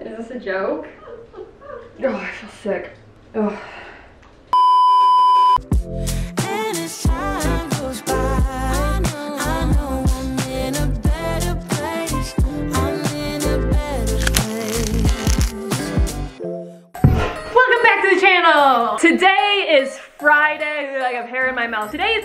Is this a joke? Oh, I feel sick. Oh. And as time goes by, I know I'm in a better place. I'm in a better place. Welcome back to the channel! Today is Friday. Like I have hair in my mouth. Today is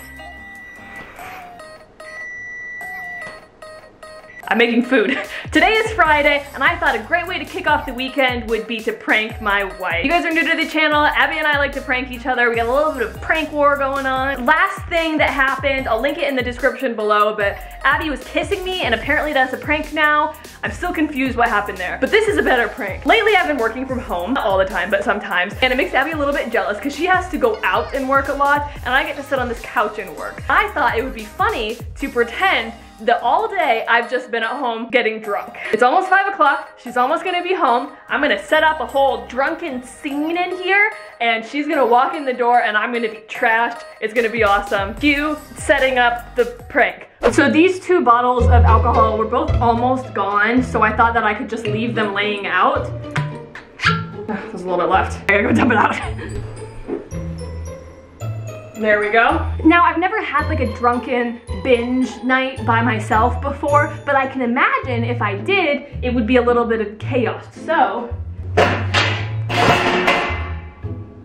I'm making food. Today is Friday, and I thought a great way to kick off the weekend would be to prank my wife. You guys are new to the channel. Abbie and I like to prank each other. We got a little bit of prank war going on. Last thing that happened, I'll link it in the description below, but Abbie was kissing me, and apparently that's a prank now. I'm still confused what happened there. But this is a better prank. Lately, I've been working from home, all the time, but sometimes, and it makes Abbie a little bit jealous because she has to go out and work a lot, and I get to sit on this couch and work. I thought it would be funny to pretend that all day I've just been at home getting drunk. It's almost five o'clock, she's almost gonna be home. I'm gonna set up a whole drunken scene in here and she's gonna walk in the door and I'm gonna be trashed. It's gonna be awesome. Cue setting up the prank. So these two bottles of alcohol were both almost gone, so I thought that I could just leave them laying out. There's a little bit left. I gotta go dump it out. There we go. Now, I've never had like a drunken binge night by myself before, but I can imagine if I did, it would be a little bit of chaos. So,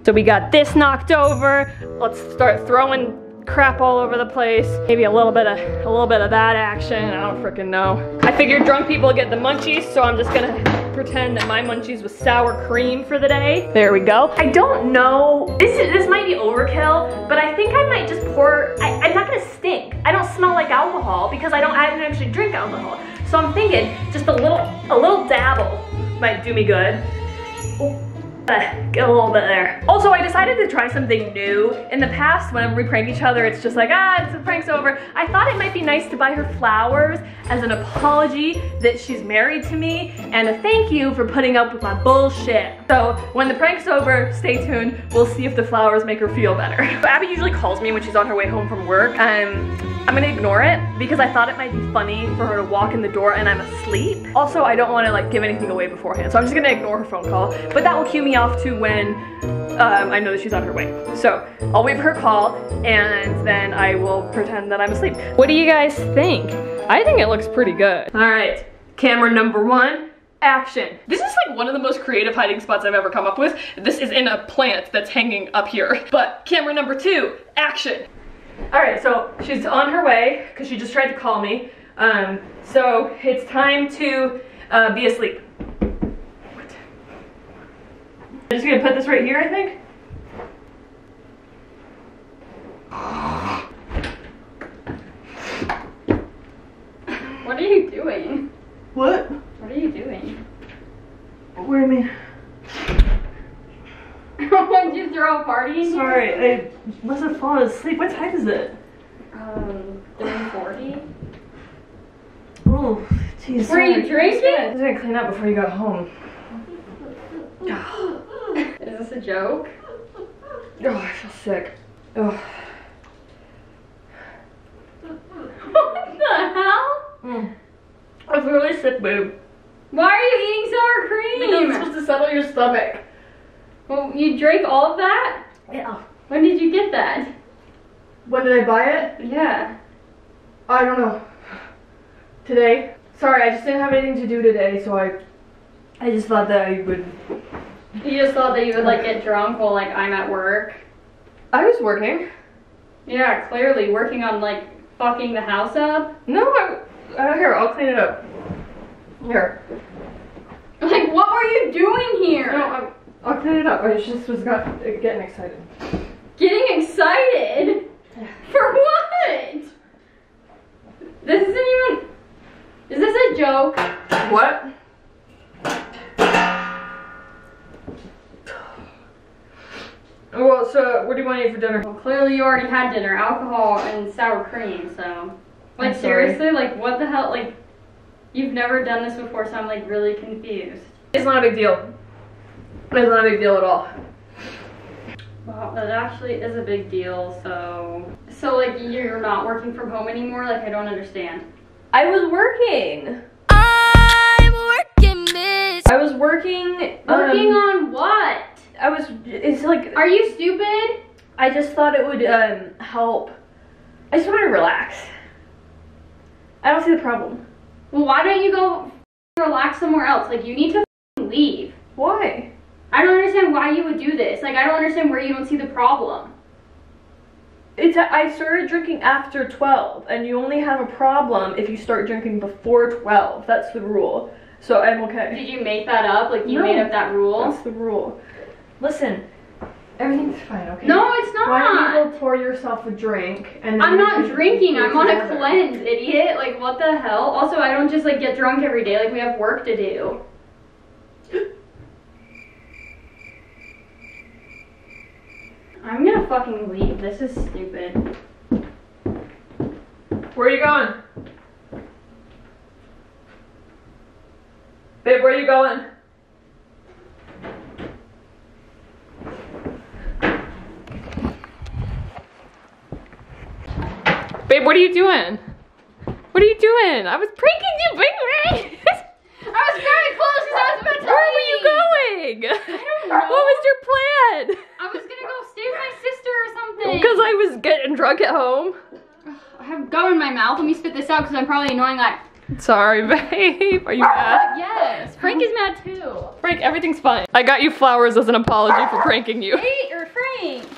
so we got this knocked over. Let's start throwing crap all over the place. Maybe a little bit of a little bit of that action. I don't freaking know. I figured drunk people get the munchies, so I'm just gonna pretend that my munchies was sour cream for the day. There we go. I don't know. This is this might be overkill, but I think I might just pour. I, I'm not gonna stink. I don't smell like alcohol because I don't. I don't actually drink alcohol. So I'm thinking just a little a little dabble might do me good. Get a little bit there. Also, I decided to try something new. In the past, whenever we prank each other, it's just like, ah, it's the prank's over. I thought it might be nice to buy her flowers as an apology that she's married to me and a thank you for putting up with my bullshit. So when the prank's over, stay tuned. We'll see if the flowers make her feel better. Abbie usually calls me when she's on her way home from work. Um, I'm gonna ignore it because I thought it might be funny for her to walk in the door and I'm asleep. Also, I don't wanna like give anything away beforehand, so I'm just gonna ignore her phone call. But that will cue me off to when um, I know that she's on her way. So I'll wait for her call and then I will pretend that I'm asleep. What do you guys think? I think it looks pretty good. All right, camera number one, action. This is like one of the most creative hiding spots I've ever come up with. This is in a plant that's hanging up here. But camera number two, action. All right, so she's on her way because she just tried to call me. Um, so it's time to uh, be asleep. What? I'm just gonna put this right here, I think. What are you doing? What? What are you doing? What do you mean? Did you throw a party here? Sorry, I must have fallen asleep. What time is it? Um, 340? Oh, jeez. Were you drinking? I was gonna clean up before you got home. Is this a joke? Oh, I feel sick. Oh. What the hell? Mm. I feel really sick, babe. Why are you eating sour cream? Because it's supposed to settle your stomach. Well, you drank all of that? Yeah. When did you get that? When did I buy it? Yeah. I don't know. Today. Sorry, I just didn't have anything to do today, so I I just thought that I would You just thought that you would like get drunk while like I'm at work. I was working. Yeah, clearly working on like fucking the house up. No, I, uh, here, I'll clean it up. Here. Like, what were you doing here? No, I'm, I'll clean it up. I just was got, uh, getting excited. Getting excited? For what? This isn't even. Is this a joke? What? Well, so what do you want to eat for dinner? Well, clearly you already had dinner, alcohol and sour cream, so. Like, seriously? Like, what the hell? Like, you've never done this before, so I'm like really confused. It's not a big deal. It's not a big deal at all. Well, that actually is a big deal, so. So, like, you're not working from home anymore? Like, I don't understand. I was working. I'm working, miss. I was working. Working um, on what? I was. It's like Are you stupid? I just thought it would um, help. I just wanted to relax. I don't see the problem. Well, why don't you go relax somewhere else? Like, you need to leave. Why? I don't understand why you would do this. Like, I don't understand where you don't see the problem. It's I started drinking after 12 and you only have a problem if you start drinking before 12. That's the rule. So I'm okay. Did you make that up? Like, you No. made up that rule? That's the rule. Listen, everything's fine, okay? No, it's not. Why don't you go pour yourself a drink and then I'm not drinking. I'm on a cleanse, idiot. Like, what the hell? Also, I don't just like get drunk every day. Like, we have work to do. I'm gonna fucking leave. This is stupid. Where are you going? Babe, where are you going? Babe, what are you doing? What are you doing? I was pranking you, baby. I was very close because I was about to Where were you leave. going? don't What was your plan? I was gonna go stay with my sister or something. Because I was getting drunk at home. I have gum in my mouth. Let me spit this out because I'm probably annoying like. Sorry, babe. Are you mad? Yes, Frank is mad too. Frank, everything's fine. I got you flowers as an apology for pranking you. Hey, or Frank.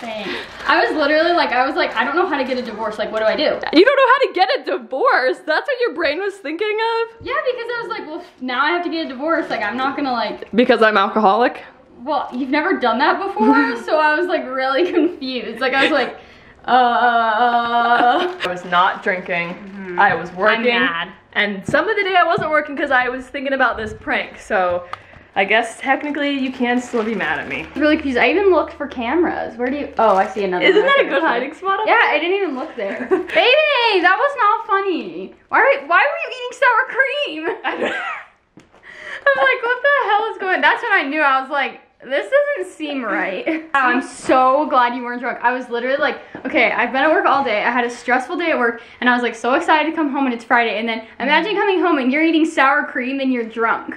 Thanks. I was literally like, I was like, I don't know how to get a divorce. Like, what do I do? You don't know how to get a divorce. That's what your brain was thinking of? Yeah, because I was like, well, now I have to get a divorce. Like, I'm not gonna like. Because I'm alcoholic? Well, you've never done that before, so I was like really confused. Like, I was like, uh. uh, uh. I was not drinking. Mm-hmm. I was working. mad. And some of the day I wasn't working because I was thinking about this prank. So I guess technically you can still be mad at me. Really confused. I even looked for cameras. Where do you? Oh, I see another. Isn't one that a good hiding spot? Yeah, I didn't even look there. Baby, that was not funny. Why? Were, why were you eating sour cream? I'm like, what the hell is going? That's when I knew. I was like, this doesn't seem right. I'm so glad you weren't drunk. I was literally like, okay, I've been at work all day. I had a stressful day at work, and I was like so excited to come home, and it's Friday. And then imagine mm. coming home and you're eating sour cream and you're drunk.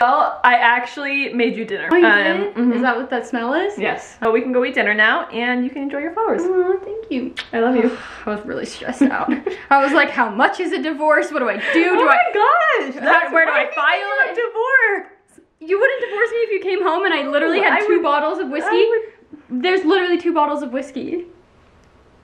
Well, I actually made you dinner. Oh, you Um, did? mhm. Is that what that smell is? Yes. So we can go eat dinner now and you can enjoy your flowers. Oh, thank you. I love you. I was really stressed out. I was like, how much is a divorce? What do I do? Do oh I? my gosh! How- where do I file a Divorce. You wouldn't divorce me if you came home and I literally had I two would- bottles of whiskey. I There's literally two bottles of whiskey.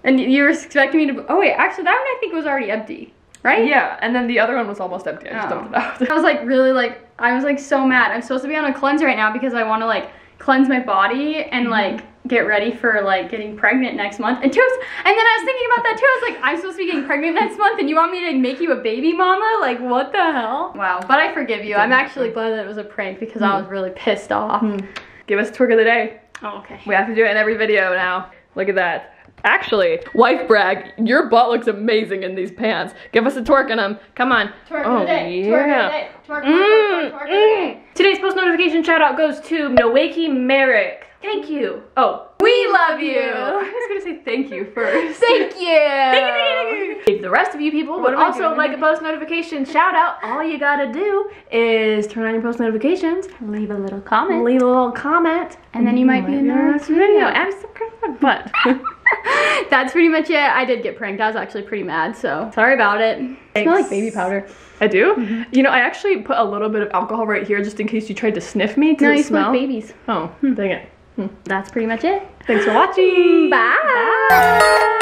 And you were expecting me to. Oh, wait, actually, that one I think was already empty, right? Yeah, and then the other one was almost empty. I just Oh. dumped it oh. out. I was like, really, like, I was like so mad. I'm supposed to be on a cleanse right now because I want to, like, cleanse my body and, mm-hmm. like, get ready for, like, getting pregnant next month. And, two, and then I was thinking about that too. I was like, I'm supposed to be getting pregnant next month and you want me to make you a baby mama? Like, what the hell? Wow, but I forgive you. I'm actually glad that it was a prank because I mm. was really pissed off. Mm. Give us a twerk of the day. Oh, okay. We have to do it in every video now. Look at that. Actually, wife brag, your butt looks amazing in these pants. Give us a twerk in them. Come on. Twerk oh, day. yeah. Twerk of. Twerk, twerk, Mm, twerk, twerk, twerk of the day. Today's post notification shout out goes to Noaki Merrick. Thank you. Oh, We love you. I was gonna say thank you first. Thank you. If the rest of you people would also like a post notification shout out, all you gotta do is turn on your post notifications, Leave a little comment. leave a little comment, And then you might be in the next video. I'm so proud, but That's pretty much it. I did get pranked. I was actually pretty mad, so sorry about it. I smell like baby powder. I do. Mm-hmm. You know, I actually put a little bit of alcohol right here just in case you tried to sniff me. Does No, you smell like babies. Oh, dang it. That's pretty much it. Thanks for watching. Bye.